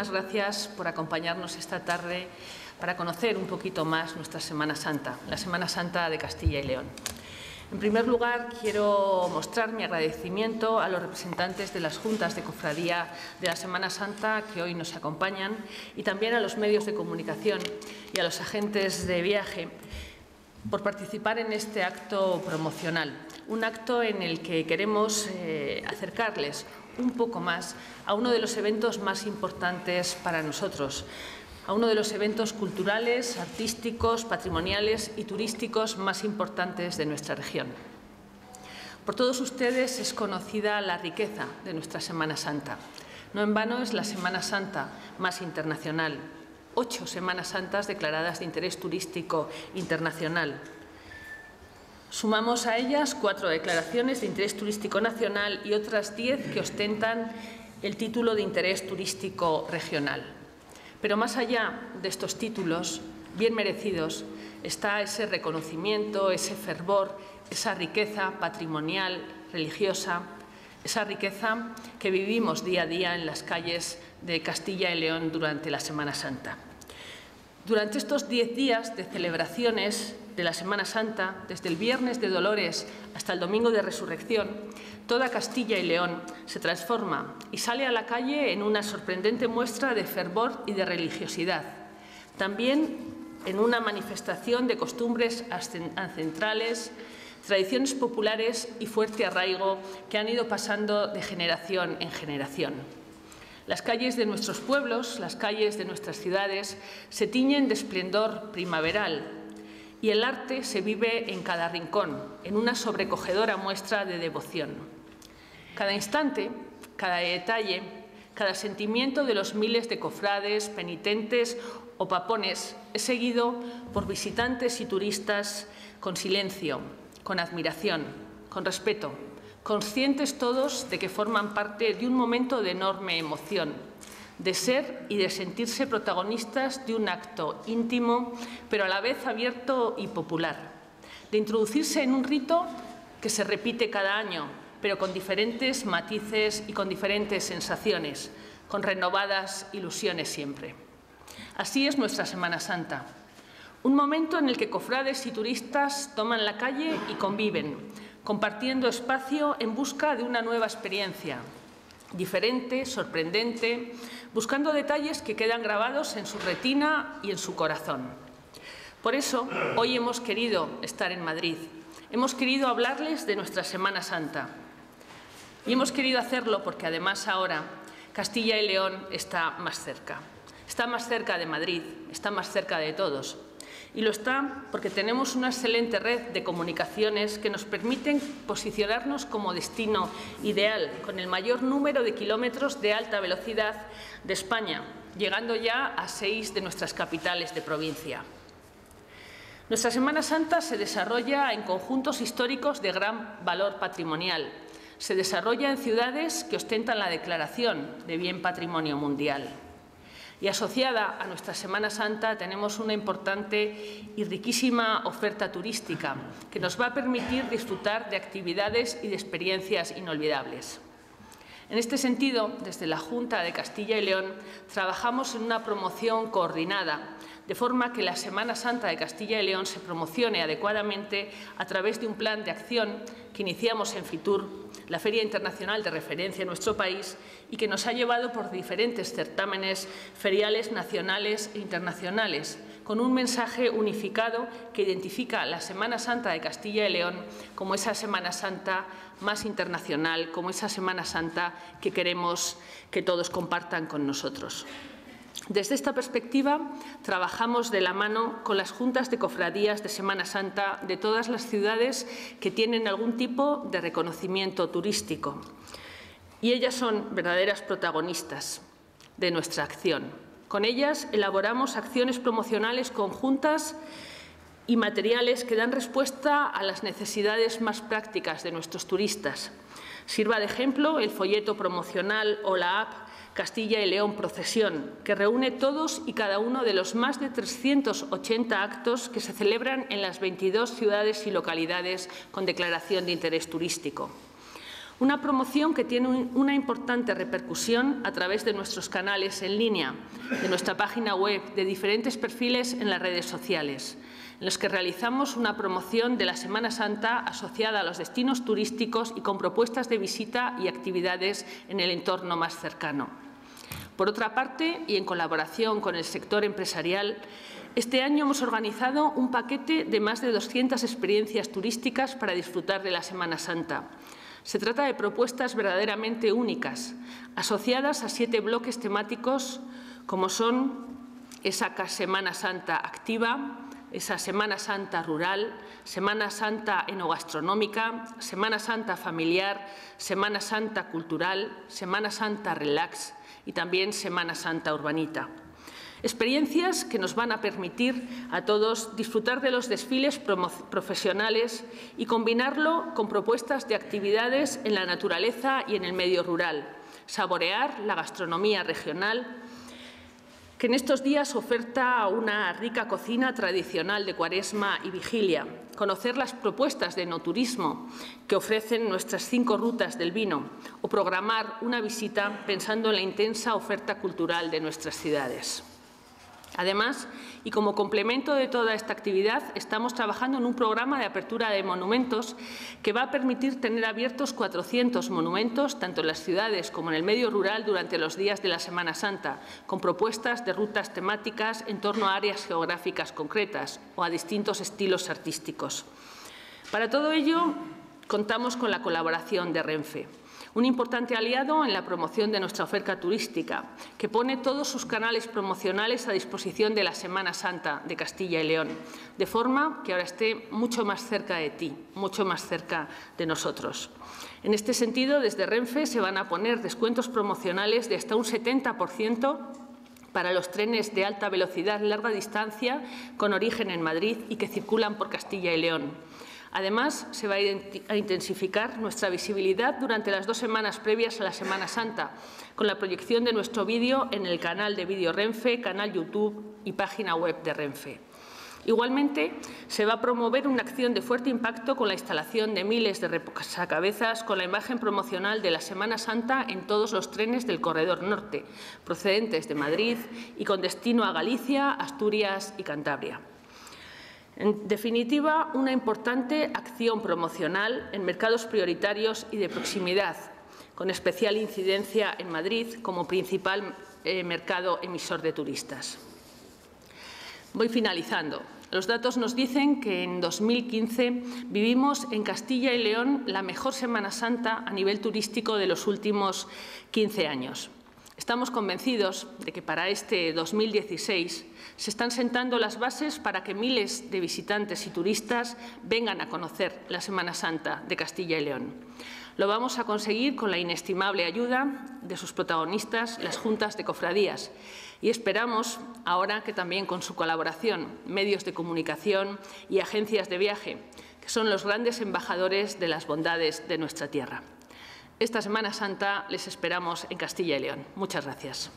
Muchas gracias por acompañarnos esta tarde para conocer un poquito más nuestra Semana Santa, la Semana Santa de Castilla y León. En primer lugar, quiero mostrar mi agradecimiento a los representantes de las juntas de cofradía de la Semana Santa que hoy nos acompañan y también a los medios de comunicación y a los agentes de viaje por participar en este acto promocional, un acto en el que queremos eh, acercarles un poco más a uno de los eventos más importantes para nosotros, a uno de los eventos culturales, artísticos, patrimoniales y turísticos más importantes de nuestra región. Por todos ustedes es conocida la riqueza de nuestra Semana Santa. No en vano es la Semana Santa más internacional. Ocho Semanas Santas declaradas de interés turístico internacional, Sumamos a ellas cuatro declaraciones de interés turístico nacional y otras diez que ostentan el título de interés turístico regional. Pero más allá de estos títulos, bien merecidos, está ese reconocimiento, ese fervor, esa riqueza patrimonial, religiosa, esa riqueza que vivimos día a día en las calles de Castilla y León durante la Semana Santa. Durante estos diez días de celebraciones de la Semana Santa, desde el Viernes de Dolores hasta el Domingo de Resurrección, toda Castilla y León se transforma y sale a la calle en una sorprendente muestra de fervor y de religiosidad. También en una manifestación de costumbres ancestrales, tradiciones populares y fuerte arraigo que han ido pasando de generación en generación. Las calles de nuestros pueblos, las calles de nuestras ciudades, se tiñen de esplendor primaveral y el arte se vive en cada rincón, en una sobrecogedora muestra de devoción. Cada instante, cada detalle, cada sentimiento de los miles de cofrades, penitentes o papones es seguido por visitantes y turistas con silencio, con admiración, con respeto, conscientes todos de que forman parte de un momento de enorme emoción, de ser y de sentirse protagonistas de un acto íntimo, pero a la vez abierto y popular, de introducirse en un rito que se repite cada año, pero con diferentes matices y con diferentes sensaciones, con renovadas ilusiones siempre. Así es nuestra Semana Santa, un momento en el que cofrades y turistas toman la calle y conviven, compartiendo espacio en busca de una nueva experiencia, diferente, sorprendente, buscando detalles que quedan grabados en su retina y en su corazón. Por eso, hoy hemos querido estar en Madrid, hemos querido hablarles de nuestra Semana Santa. Y hemos querido hacerlo porque además ahora Castilla y León está más cerca. Está más cerca de Madrid, está más cerca de todos. Y lo está porque tenemos una excelente red de comunicaciones que nos permiten posicionarnos como destino ideal, con el mayor número de kilómetros de alta velocidad de España, llegando ya a seis de nuestras capitales de provincia. Nuestra Semana Santa se desarrolla en conjuntos históricos de gran valor patrimonial. Se desarrolla en ciudades que ostentan la declaración de Bien Patrimonio Mundial. Y asociada a nuestra Semana Santa tenemos una importante y riquísima oferta turística que nos va a permitir disfrutar de actividades y de experiencias inolvidables. En este sentido, desde la Junta de Castilla y León trabajamos en una promoción coordinada, de forma que la Semana Santa de Castilla y León se promocione adecuadamente a través de un plan de acción que iniciamos en Fitur la Feria Internacional de Referencia en nuestro país y que nos ha llevado por diferentes certámenes feriales nacionales e internacionales, con un mensaje unificado que identifica la Semana Santa de Castilla y León como esa Semana Santa más internacional, como esa Semana Santa que queremos que todos compartan con nosotros. Desde esta perspectiva, trabajamos de la mano con las juntas de cofradías de Semana Santa de todas las ciudades que tienen algún tipo de reconocimiento turístico. Y ellas son verdaderas protagonistas de nuestra acción. Con ellas elaboramos acciones promocionales conjuntas y materiales que dan respuesta a las necesidades más prácticas de nuestros turistas. Sirva de ejemplo el folleto promocional o la app Castilla y León Procesión, que reúne todos y cada uno de los más de 380 actos que se celebran en las 22 ciudades y localidades con declaración de interés turístico. Una promoción que tiene una importante repercusión a través de nuestros canales en línea, de nuestra página web, de diferentes perfiles en las redes sociales, en los que realizamos una promoción de la Semana Santa asociada a los destinos turísticos y con propuestas de visita y actividades en el entorno más cercano. Por otra parte, y en colaboración con el sector empresarial, este año hemos organizado un paquete de más de 200 experiencias turísticas para disfrutar de la Semana Santa. Se trata de propuestas verdaderamente únicas, asociadas a siete bloques temáticos como son esa Semana Santa activa, esa Semana Santa rural, Semana Santa enogastronómica, Semana Santa familiar, Semana Santa cultural, Semana Santa relax y también Semana Santa urbanita. Experiencias que nos van a permitir a todos disfrutar de los desfiles profesionales y combinarlo con propuestas de actividades en la naturaleza y en el medio rural, saborear la gastronomía regional, que en estos días oferta una rica cocina tradicional de cuaresma y vigilia, conocer las propuestas de enoturismo que ofrecen nuestras cinco rutas del vino o programar una visita pensando en la intensa oferta cultural de nuestras ciudades. Además, y como complemento de toda esta actividad, estamos trabajando en un programa de apertura de monumentos que va a permitir tener abiertos 400 monumentos, tanto en las ciudades como en el medio rural, durante los días de la Semana Santa, con propuestas de rutas temáticas en torno a áreas geográficas concretas o a distintos estilos artísticos. Para todo ello, contamos con la colaboración de Renfe un importante aliado en la promoción de nuestra oferta turística, que pone todos sus canales promocionales a disposición de la Semana Santa de Castilla y León, de forma que ahora esté mucho más cerca de ti, mucho más cerca de nosotros. En este sentido, desde Renfe se van a poner descuentos promocionales de hasta un 70% para los trenes de alta velocidad larga distancia con origen en Madrid y que circulan por Castilla y León. Además, se va a intensificar nuestra visibilidad durante las dos semanas previas a la Semana Santa, con la proyección de nuestro vídeo en el canal de vídeo Renfe, canal YouTube y página web de Renfe. Igualmente, se va a promover una acción de fuerte impacto con la instalación de miles de reposacabezas con la imagen promocional de la Semana Santa en todos los trenes del Corredor Norte, procedentes de Madrid y con destino a Galicia, Asturias y Cantabria. En definitiva, una importante acción promocional en mercados prioritarios y de proximidad, con especial incidencia en Madrid como principal eh, mercado emisor de turistas. Voy finalizando. Los datos nos dicen que en 2015 vivimos en Castilla y León la mejor Semana Santa a nivel turístico de los últimos 15 años. Estamos convencidos de que para este 2016 se están sentando las bases para que miles de visitantes y turistas vengan a conocer la Semana Santa de Castilla y León. Lo vamos a conseguir con la inestimable ayuda de sus protagonistas, las juntas de cofradías, y esperamos ahora que también con su colaboración medios de comunicación y agencias de viaje, que son los grandes embajadores de las bondades de nuestra tierra. Esta Semana Santa les esperamos en Castilla y León. Muchas gracias.